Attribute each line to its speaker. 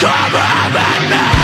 Speaker 1: Come and me